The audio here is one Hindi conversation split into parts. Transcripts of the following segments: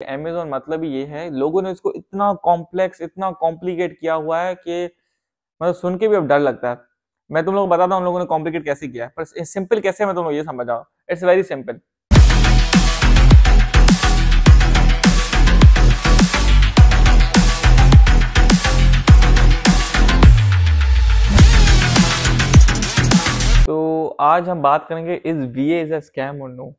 अमेजोन मतलब ये है, लोगों ने इसको इतना कॉम्प्लेक्स इतना कॉम्प्लिकेट किया हुआ है कि मतलब सुन के भी अब डर लगता है। मैं तुम लोग बताता हूँ लोगों ने कॉम्प्लिकेट कैसे किया है, पर सिंपल कैसे मैं तुम लोग ये समझ आओ इट्स वेरी सिंपल आज हम बात करेंगे is we is a scam और नो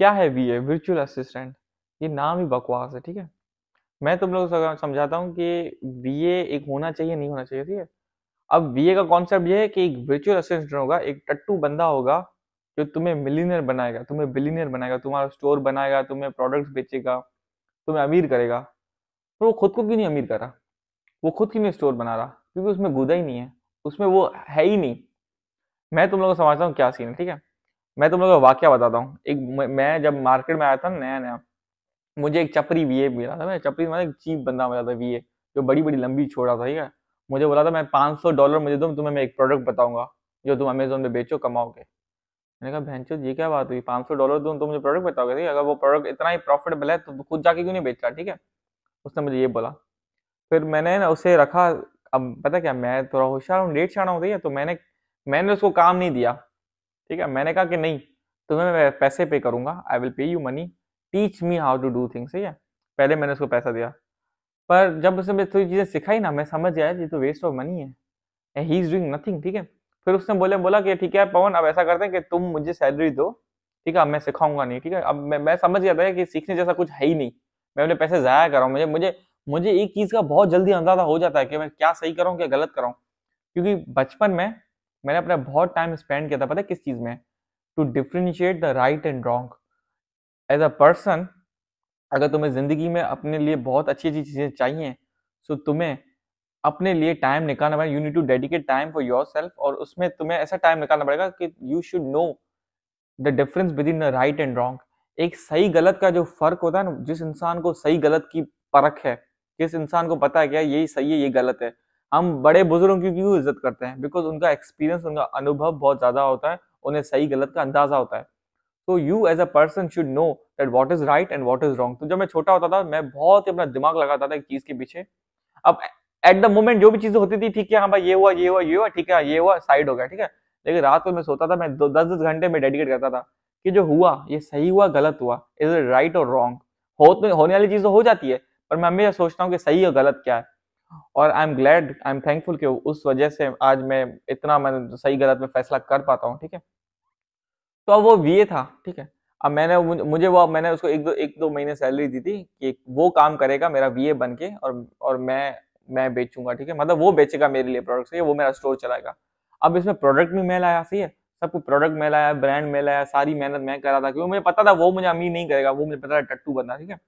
क्या है वी ए वर्चुअल असिस्टेंट ये नाम ही बकवास है, ठीक है? मैं तुम लोग समझाता हूँ कि बी एक होना चाहिए, नहीं होना चाहिए, ठीक है? अब बी का कॉन्सेप्ट ये है कि एक वर्चुअल असिस्टेंट होगा, एक टट्टू बंदा होगा जो तुम्हें मिलीनियर बनाएगा, तुम्हें बिलीनियर बनाएगा, तुम्हारा स्टोर बनाएगा, तुम्हें प्रोडक्ट्स बेचेगा, तुम्हें अमीर करेगा। तो वो खुद को क्यों नहीं अमीर कर वो खुद क्यों नहीं स्टोर बना रहा? क्योंकि उसमें गुदा ही नहीं है, उसमें वो है ही नहीं। मैं तुम लोग को समझता हूँ क्या सीन है, ठीक है? मैं तुम लोग को वाक्य बताता हूँ। एक मैं जब मार्केट में आया था नया नया मुझे एक चपरी वीए मिला था। मैं चपरी मतलब चीप बंदा मिला था वीए जो बड़ी बड़ी लंबी छोड़ा था, ठीक है? मुझे बोला था, मैं 500 डॉलर मुझे दो, तुम्हें मैं एक प्रोडक्ट बताऊँगा, जो तुम अमेजोन पे बेचो, कमाओगे। मैंने कहा बहनचो ये क्या बात हुई? 500 डॉलर दूँ तो मुझे प्रोडक्ट बताओगे? ठीक अगर वो प्रोडक्ट इतना ही प्रॉफिटेबल है तो खुद जाके क्यों नहीं बेच रहा ठीक है? उसने मुझे ये बोला। फिर मैंने ना उसे रखा, अब पता क्या, मैं थोड़ा होशियार हूँ, लेट शाना हो तो मैंने मैंने उसको काम नहीं दिया, ठीक है? मैंने कहा कि नहीं, तुम्हें मैं पैसे पे करूँगा I will pay you money teach me how to do things ठीक है? पहले मैंने उसको पैसा दिया। पर जब उसने थोड़ी चीज़ें सिखाई ना मैं समझ गया ये तो वेस्ट ऑफ़ मनी है। And he is doing nothing ठीक है? फिर उसने बोले बोला कि ठीक है पवन अब ऐसा करते हैं कि तुम मुझे सैलरी दो ठीक है? अब मैं सिखाऊँगा नहीं ठीक है? अब मैं, मैं समझ गया था कि सीखने जैसा कुछ है ही नहीं। मैं अपने पैसे ज़ाया कर रहा हूँ। मुझे मुझे मुझे एक चीज़ का बहुत जल्दी अंदाज़ा हो जाता है कि मैं क्या सही करूँ क्या गलत कराऊँ क्योंकि बचपन में मैंने अपना बहुत टाइम स्पेंड किया था पता है किस चीज़ में? To differentiate the right and wrong as a person अगर तुम्हें ज़िंदगी में अपने लिए बहुत अच्छी अच्छी चीज़ें चाहिए सो तुम्हें अपने लिए टाइम निकालना पड़ेगा। You need to dedicate time for yourself और उसमें तुम्हें ऐसा टाइम निकालना पड़ेगा कि you should know the difference between right and wrong एक सही गलत का जो फ़र्क होता है ना, जिस इंसान को सही गलत की परख है, जिस इंसान को पता है क्या यही सही है, ये गलत है, हम बड़े बुज़ुर्गों की क्यों इज़्ज़त करते हैं? बिकॉज़ उनका एक्सपीरियंस उनका अनुभव बहुत ज़्यादा होता है, उन्हें सही गलत का अंदाज़ा होता है। तो you as a person should know that what is right and what is wrong तो जब मैं छोटा होता था, मैं बहुत ही अपना दिमाग लगाता था एक चीज़ के पीछे। अब एट द मोमेंट जो भी चीज़ें होती थी, ठीक है हाँ भाई, ये हुआ ये हुआ ये हुआ, ठीक है ये हुआ साइड हो गया, ठीक है। लेकिन रात को मैं सोता था, मैं दो, दस दस घंटे में डेडिकेट करता था कि जो हुआ, ये सही हुआ, गलत हुआ इज़ इट राइट और रॉन्ग हो तो होने वाली चीज़ तो हो जाती है, पर मैं हमेशा सोचता हूँ कि सही और गलत क्या है। और I am glad I am thankful कि उस वजह से आज मैं इतना, मैं सही, गलत में फैसला कर पाता हूँ, ठीक है। तो अब वो वीए था, ठीक है। अब मैंने मुझे वो मैंने उसको एक दो एक दो महीने सैलरी दी थी कि वो काम करेगा मेरा वीए बन के और और मैं मैं बेचूँगा ठीक है? मतलब वो बेचेगा मेरे लिए प्रोडक्ट सही है? वो मेरा स्टोर चलाएगा। अब इसमें प्रोडक्ट भी मैं लाया सही है? सब कुछ प्रोडक्ट मैं लाया ब्रांड में लाया सारी मेहनत मैं करा था क्योंकि मुझे पता था वो मुझे अमीर नहीं करेगा वो मुझे पता था टट्टू बनना ठीक है?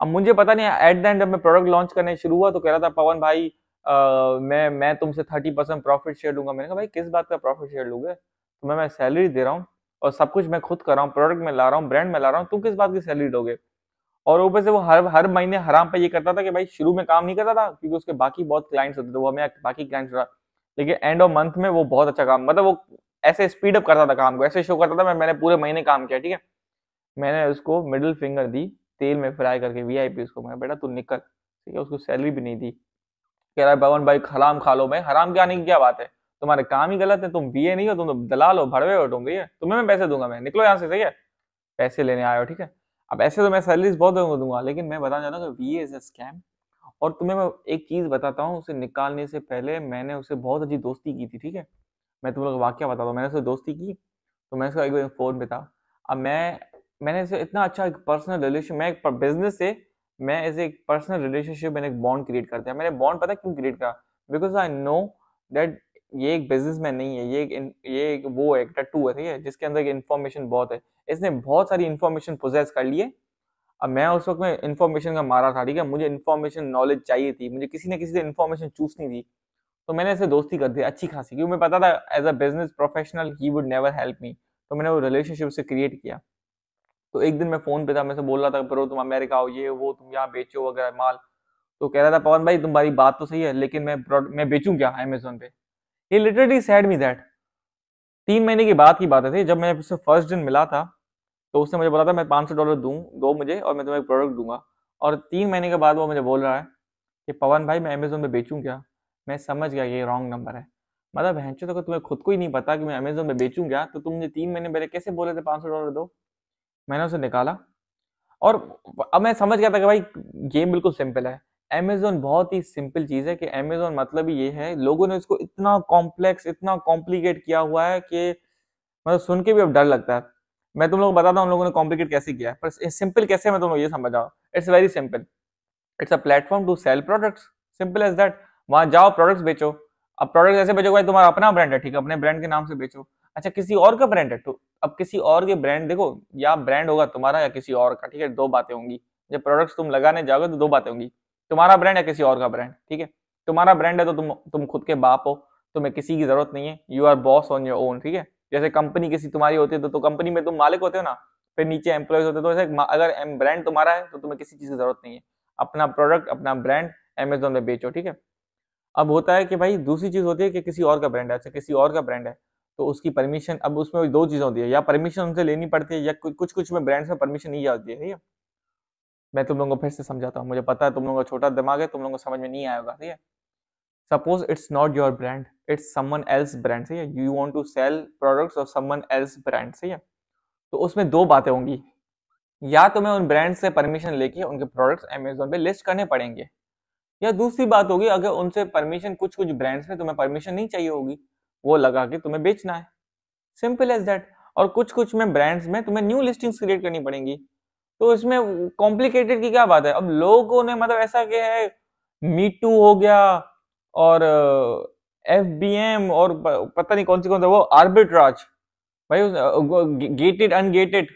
अब मुझे पता नहीं एट द एंड जब मैं प्रोडक्ट लॉन्च करने शुरू हुआ तो कह रहा था पवन भाई आ, मैं मैं तुमसे थर्टी परसेंट प्रॉफिट शेयर लूँगा मैंने कहा भाई किस बात का प्रॉफिट शेयर लूँगे? मैं मैं सैलरी दे रहा हूँ और सब कुछ मैं खुद कर रहा हूँ प्रोडक्ट में ला रहा हूँ ब्रांड में ला रहा हूँ, तुम किस बात की सैलरी दोगे और ऊपर से वो हर हर महीने हराम पे ये करता था कि भाई शुरू में काम नहीं करता था, क्योंकि उसके बाकी बहुत क्लाइंट्स होते थे, वो हमें बाकी क्लाइंट्स रहा लेकिन एंड ऑफ़ मंथ में वो बहुत अच्छा काम मतलब वो ऐसे स्पीड अप करता था काम को, ऐसे शो करता था, मैं, मैंने पूरे महीने काम किया, ठीक है? मैंने उसको मिडिल फिंगर दी, तेल में फ्राई करके वीआईपी उसको, मैं, बेटा तू निकल। ठीक है, उसको सैलरी भी नहीं दी। कह रहा है पवन भाई, हराम खा लो मैं। हराम के आने की क्या बात है? तुम्हारे काम ही गलत है, तुम बीए नहीं हो, तुम तो दलाल हो, भड़वे हो, तुम भैया तुम्हें मैं पैसे दूँगा, मैं निकलो यहाँ से, सही है? पैसे लेने हो, ठीक है? अब ऐसे तो मैं सैलरीज बहुत दूँगा, लेकिन मैं बताना चाहता हूँ इज़ अ स्कैम और तुम्हें मैं एक चीज़ बताता हूँ, उसे निकालने से पहले मैंने उसे बहुत अच्छी दोस्ती की थी, ठीक है? मैं तुम लोग वाक्य बताता हूँ, मैंने उसे दोस्ती की तो मैं उसका एक बार फ़ोन पे था। अब मैं, मैंने इसे इतना अच्छा एक पर्सनल रिलेशन मैं एक बिज़नेस से, मैं एज एक पर्सनल रिलेशनशिप मैंने एक बॉन्ड क्रिएट करते हैं मैंने बॉन्ड पता क्यों क्रिएट करा? बिकॉज़ आई नो दैट ये एक बिजनेसमैन नहीं है, ये एक ये एक वो है टट्टू है, ठीक है, जिसके अंदर इन्फॉर्मेशन बहुत है। इसने बहुत सारी इन्फॉर्मेशन प्रोसेस कर लिए अब मैं उस वक्त में इन्फॉर्मेशन का मारा था, ठीक है, मुझे इन्फॉर्मेशन नॉलेज चाहिए थी, मुझे किसी न किसी से इन्फॉर्मेशन चूस नहीं थी तो मैंने इसे दोस्ती कर दी, अच्छी खासी, क्योंकि मैं पता था as a business professional he would never help me तो मैंने वो रिलेशनशिप से क्रिएट किया। तो एक दिन मैं फ़ोन पे था, मैं से बोल रहा था ब्रो तुम अमेरिका हो ये, वो, तुम यहाँ बेचो वगैरह माल। तो कह रहा था, पवन भाई, तुम्हारी बात तो सही है, लेकिन मैं मैं बेचूँ क्या अमेजोन पे? ये लिटरली सैड मी दैट तीन महीने की बात की बात है जब मैं उससे फ़र्स्ट दिन मिला था तो उसने मुझे बोला था, मैं पाँच सौ डॉलर दूँ, दो मुझे और मैं तुम्हें एक प्रोडक्ट दूँगा। और तीन महीने के बाद वो मुझे बोल रहा है कि, पवन भाई, मैं अमेजोन पे बेचूँ क्या? मैं समझ गया, ये रॉन्ग नंबर है। मतलब भैंचो तो तुम्हें खुद को ही नहीं पता कि मैं अमेजोन पे बेचूँ क्या तो तुम मुझे तीन महीने पहले कैसे बोले थे पाँच सौ डॉलर दो? मैंने उसे निकाला और अब मैं समझ गया था कि भाई गेम बिल्कुल सिंपल है। अमेजोन बहुत ही सिंपल चीज़ है कि अमेजोन मतलब ये है, लोगों ने इसको इतना कॉम्प्लेक्स इतना कॉम्प्लिकेट किया हुआ है कि मतलब सुन के भी अब डर लगता है। मैं तुम लोग बताता हूँ उन लोगों ने कॉम्प्लिकेट कैसे किया पर सिंपल कैसे मैं तुम लोग ये समझ it's very simple it's a platform to sell products simple as that वहाँ जाओ प्रोडक्ट्स बेचो। अब प्रोडक्ट ऐसे बेचो भाई तुम्हारा अपना ब्रांड है, ठीक है, अपने ब्रांड के नाम से बेचो। अच्छा किसी और का ब्रांड है तो अब किसी और के ब्रांड देखो, या ब्रांड होगा तुम्हारा या किसी और का, ठीक है, दो बातें होंगी। जब प्रोडक्ट्स तुम लगाने जाओगे तो दो बातें होंगी। तुम्हारा ब्रांड है किसी और का ब्रांड ठीक है? तुम्हारा ब्रांड है तो तुम तुम खुद के बाप हो तुम्हें किसी की ज़रूरत नहीं है you are boss on your own ठीक है? जैसे कंपनी किसी तुम्हारी होती है तो, तो कंपनी में तुम मालिक होते हो ना फिर नीचे एम्प्लॉयज़ होते हो तो ऐसे अगर ब्रांड तुम्हारा है तो तुम्हें किसी चीज़ की ज़रूरत नहीं है। अपना प्रोडक्ट अपना ब्रांड अमेजोन में बेचो ठीक है? अब होता है कि भाई दूसरी चीज़ होती है कि किसी और का ब्रांड है अच्छा किसी और का ब्रांड है तो उसकी परमिशन अब उसमें दो चीज़ें होती है या परमिशन उनसे लेनी पड़ती है या कुछ कुछ में ब्रांड्स में परमिशन नहीं जाती है ठीक है? मैं तुम लोगों को फिर से समझाता हूँ। मुझे पता है तुम लोगों का छोटा दिमाग है, तुम लोगों को समझ में नहीं आएगा ठीक है? Suppose it's not your brand it's someone else brand सही है? You want to sell products of someone else brand सही है? तो उसमें दो बातें होंगी। या तुम्हें उन ब्रांड से परमिशन लेके उनके प्रोडक्ट्स अमेजोन पे लिस्ट करने पड़ेंगे, या दूसरी बात होगी, अगर उनसे परमिशन कुछ कुछ ब्रांड्स में तुम्हें परमिशन नहीं चाहिए होगी, वो लगा के तुम्हें बेचना है। सिंपल एज दैट और कुछ कुछ में ब्रांड्स में तुम्हें न्यू लिस्टिंग्स क्रिएट करनी पड़ेंगी। तो इसमें कॉम्प्लिकेटेड की क्या बात है? अब लोगों ने मतलब ऐसा क्या है मीटू हो गया और एफ़ बी एम और पता नहीं कौन सी, कौन सा, वो आर्बिट्राज भाई गेटेड अनगेटेड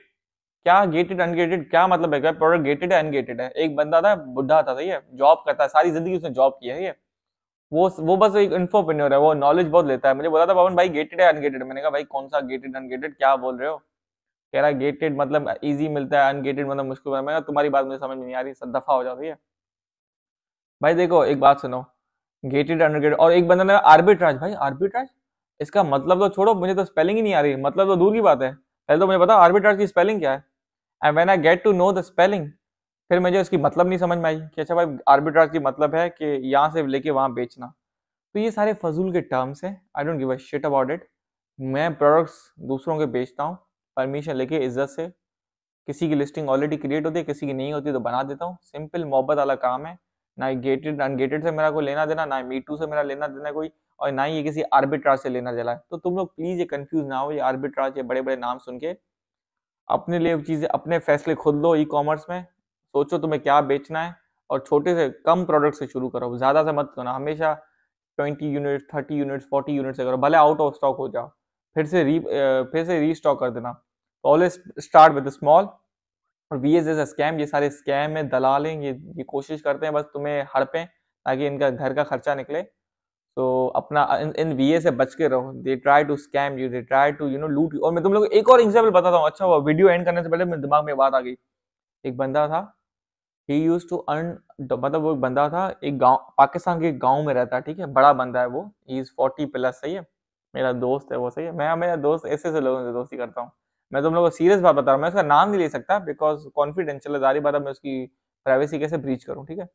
क्या गेटेड अनगेटेड क्या मतलब है? क्या प्रोडक्ट गेटेड है अनगेटेड है? एक बंदा था, बुढ़ा था, सही है? जॉब करता है, सारी ज़िंदगी उसने जॉब किया है? वो वो बस एक इन्फोप्रेन्योर है, वो नॉलेज बहुत लेता है। मुझे बोला था, पवन भाई गेटेड है अनगेटेड मैंने कहा, भाई, कौन सा गेटेड अनगेटेड क्या बोल रहे हो? कह रहा है गेटेड मतलब इजी मिलता है अनगेटेड मतलब मुश्किल मैं तुम्हारी बात मुझे समझ नहीं आ रही, सब दफ़ा हो जाती है? भाई देखो, एक बात सुनो। गेटेड अनगेटेड और एक बंदा ने आर्बिट्राज भाई आर्बिट्राज इसका मतलब तो छोड़ो, मुझे तो स्पेलिंग ही नहीं आ रही। मतलब तो दूर की बात है। पहले तो मुझे बताओ आर्बिट्राज की स्पेलिंग क्या है? And when I get to know the spelling फिर मुझे उसकी मतलब नहीं समझ में आई कि अच्छा भाई आर्बिट्राज की मतलब है कि यहाँ से लेके वहाँ बेचना। तो ये सारे फजूल के टर्म्स हैं। I don't give a shit about it मैं प्रोडक्ट्स दूसरों के बेचता हूँ। परमिशन लेके इज़्ज़त से। किसी की लिस्टिंग ऑलरेडी क्रिएट होती है, किसी की नहीं होती तो बना देता हूँ। सिंपल मोहब्बत वाला काम है। ना गेटेड अनगेटेड से मेरा कोई लेना देना, ना मी टू से मेरा लेना देना कोई, और ना ही ये किसी आर्बिट्राज से लेना देना। तो तुम लोग प्लीज़ ये कंफ्यूज ना हो, ये आर्बिट्राज ये बड़े बड़े नाम सुन के। अपने लिए चीज़ें, अपने फैसले खुद लो ई कॉमर्स में। सोचो तुम्हें क्या बेचना है, और छोटे से कम प्रोडक्ट से शुरू करो। ज़्यादा से मत करो हमेशा twenty unit thirty unit forty unit से करो। भले आउट ऑफ़ स्टॉक हो जाओ। फिर से री फिर से रीस्टॉक कर देना। ऑलवेज स्टार्ट विद स्मॉल और वी एस एस स्कैम ये सारे स्कैम में दलाल ये ये कोशिश करते हैं बस तुम्हें हड़पें ताकि इनका घर का खर्चा निकले। तो अपना इन, इन वी ए से बच के रहो। They try to scam you they try to you know loot you और मैं तुम लोग एक और एग्ज़ाम्पल बताता हूँ। अच्छा वो वीडियो एंड करने से पहले मेरे दिमाग में बात आ गई। एक बंदा था ही यूज़ टू अर्न मतलब वो एक बंदा था एक गाँव पाकिस्तान के गाँव में रहता है ठीक है? बड़ा बंदा है वो ही इज़ फोर्टी प्लस सही है? मेरा दोस्त है, वो सही है। मैं, मेरा दोस्त ऐसे ऐसे लोगों से दोस्ती करता हूँ। मैं तुम लोगों को सीरियस बात बता रहा हूँ। मैं उसका नाम नहीं ले सकता बिकॉज़ कॉन्फिडेंशियल जारी बात मैं उसकी प्राइवेसी कैसे ब्रीच करूँ, ठीक है?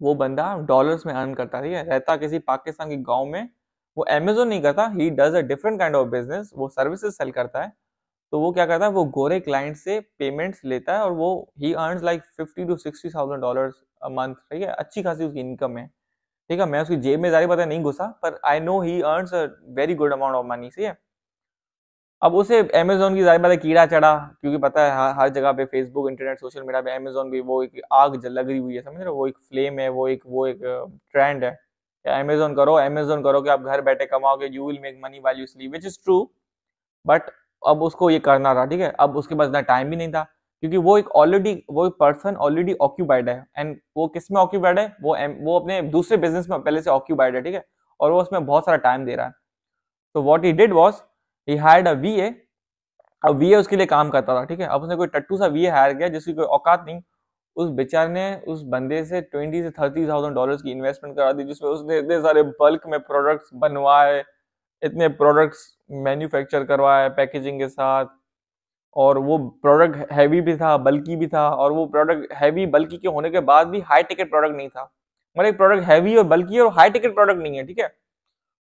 वो बंदा डॉलर्स में अर्न करता ठीक है? रहता किसी पाकिस्तान के गाँव में, वो अमेजोन नहीं करता। He does a different kind of business वो सर्विसेज़ सेल करता है। तो वो क्या करता है, वो गोरे क्लाइंट से पेमेंट्स लेता है और वो he earn like fifty to sixty thousand dollar month ठीक है? अच्छी खासी उसकी इनकम है। ठीक है मैं उसकी जेब में जारी पता नहीं घुसा पर I know he earn a very good amount of money सही है? अब उसे अमेजोन की बात है कीड़ा चढ़ा क्योंकि पता है हर, हर जगह पे फेसबुक इंटरनेट सोशल मीडिया पे अमेजोन भी वो एक आग लग रही हुई है समझ रहे वो एक फ्लेम है वो एक वो एक ट्रेंड है। अमेजोन करो अमेजोन करो कि आप घर बैठे कमाओगे you will make money while you which is true but अब उसको ये करना था ठीक है? अब उसके पास इतना टाइम भी नहीं था। क्योंकि वो एक ऑलरेडी वो पर्सन ऑलरेडी ऑक्यूपाइड है एंड वो किसमें ऑक्यूपाइड है? वो वो अपने दूसरे बिज़नेस में पहले से ऑक्यूपाइड है, ठीक है? और वो उसमें बहुत सारा टाइम दे रहा है। तो what he did was he hired a V A अब वी ए उसके लिए काम करता था, ठीक है? अब उसने कोई टट्टू सा वी ए हायर किया, जिसकी कोई औकात नहीं। उस बेचारे ने उस बंदे से ट्वेंटी से थर्टी थाउज़ेंड डॉलर की इन्वेस्टमेंट करा दी, जिसमें उसने इतने सारे बल्क में प्रोडक्ट्स बनवाए, इतने प्रोडक्ट्स मैन्युफैक्चर करवाए पैकेजिंग के साथ और वो प्रोडक्ट हैवी भी था बल्कि भी था और वो प्रोडक्ट हैवी बल्कि के होने के बाद भी हाई टिकट प्रोडक्ट नहीं था। मतलब एक प्रोडक्ट हैवी और बल्कि और हाई टिकट प्रोडक्ट नहीं है, ठीक है?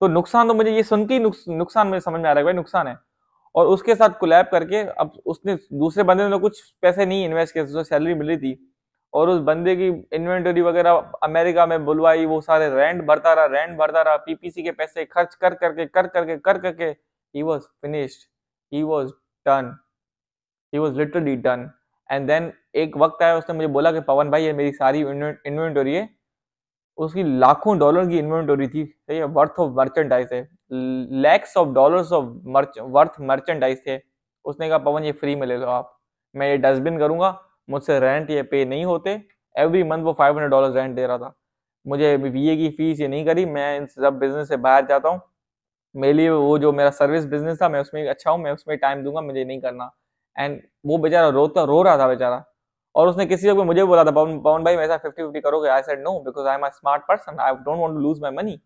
तो नुकसान तो मुझे ये सुन के ही नुकसान मुझे समझ में आ रहा है भाई नुकसान है। और उसके साथ कोलैब करके अब उसने, दूसरे बंदे ने तो कुछ पैसे नहीं इन्वेस्ट किए, जो सैलरी मिल थी। और उस बंदे की इन्वेंटरी वगैरह अमेरिका में बुलवाई, वो सारे रेंट भरता रहा रेंट भरता रहा पीपीसी के पैसे खर्च कर करके कर करके कर करके he was finished he was done he was literally done and then एक वक्त आया, उसने मुझे बोला कि पवन भाई, ये मेरी सारी इन्वेंटोरी है। उसकी लाखों डॉलर की इन्वेंटोरी थी। सही है वर्थ ऑफ़ मर्चेंडाइज है। Lakhs of dollars of merch worth merchandise थे उसने कहा, पवन, ये फ्री में ले लो आप। मैं ये डस्टबिन करूँगा। मुझसे रेंट ये पे नहीं होते। एवरी मंथ वो फाइव हंड्रेड डॉलर रेंट दे रहा था। मुझे बी की फ़ीस ये नहीं करी। मैं इन सब बिज़नेस से बाहर जाता हूँ। मेरे लिए वो जो मेरा सर्विस बिज़नेस था, मैं उसमें अच्छा हूँ। मैं उसमें टाइम दूँगा, मुझे नहीं करना। एंड वो बेचारा रोता, रो रहा था बेचारा। और उसने किसी को मुझे बोला था, पवन पवन भाई ऐसा फिफ्टी फिफ्टी करोगे? I said no because I am smart person I don't want to lose my money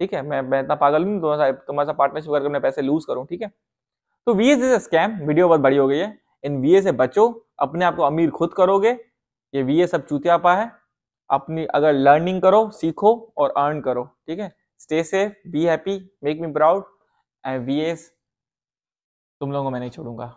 ठीक है? मैं मैं इतना पागल नहीं तुम्हारा तुम्हारा पार्टनरशिप करके मैं पैसे लूज करूँ, ठीक है? तो वी इज़ स्कैम वीडियो बहुत बड़ी हो गई है। इन वी से बचो, अपने आप को अमीर खुद करोगे। ये वी सब चूतियापा है। अपनी, अगर लर्निंग करो, सीखो और अर्न करो, ठीक है? Stay safe be happy make me proud and we तुम लोगों को मैं नहीं छोड़ूँगा।